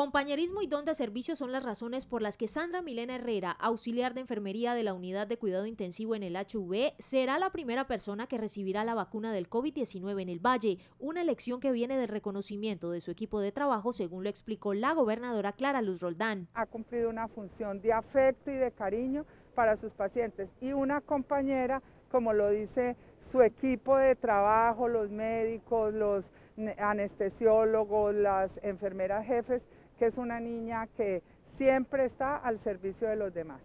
Compañerismo y don de servicio son las razones por las que Sandra Milena Herrera, auxiliar de enfermería de la unidad de cuidado intensivo en el HV, será la primera persona que recibirá la vacuna del COVID-19 en el Valle, una elección que viene del reconocimiento de su equipo de trabajo, según lo explicó la gobernadora Clara Luz Roldán. Ha cumplido una función de afecto y de cariño para sus pacientes y una compañera, como lo dice su equipo de trabajo, los médicos, los anestesiólogos, las enfermeras jefes, que es una niña que siempre está al servicio de los demás.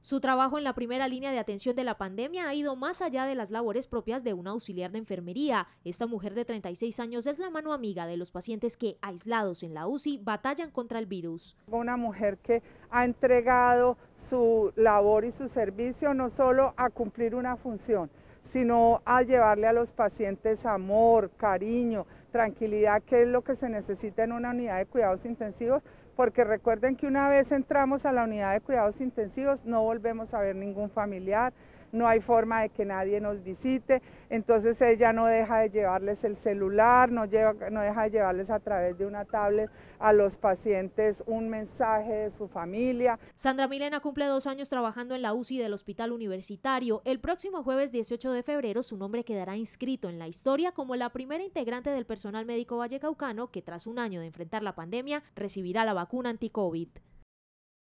Su trabajo en la primera línea de atención de la pandemia ha ido más allá de las labores propias de una auxiliar de enfermería. Esta mujer de 36 años es la mano amiga de los pacientes que, aislados en la UCI, batallan contra el virus. Una mujer que ha entregado su labor y su servicio no solo a cumplir una función, sino a llevarle a los pacientes amor, cariño, tranquilidad, que es lo que se necesita en una unidad de cuidados intensivos, porque recuerden que una vez entramos a la unidad de cuidados intensivos no volvemos a ver ningún familiar, no hay forma de que nadie nos visite, entonces ella no deja de llevarles el celular, no, deja de llevarles a través de una tablet a los pacientes un mensaje de su familia. Sandra Milena cumple dos años trabajando en la UCI del Hospital Universitario. El próximo jueves 18 de febrero su nombre quedará inscrito en la historia como la primera integrante del personal médico vallecaucano que tras un año de enfrentar la pandemia recibirá la vacuna anti-COVID.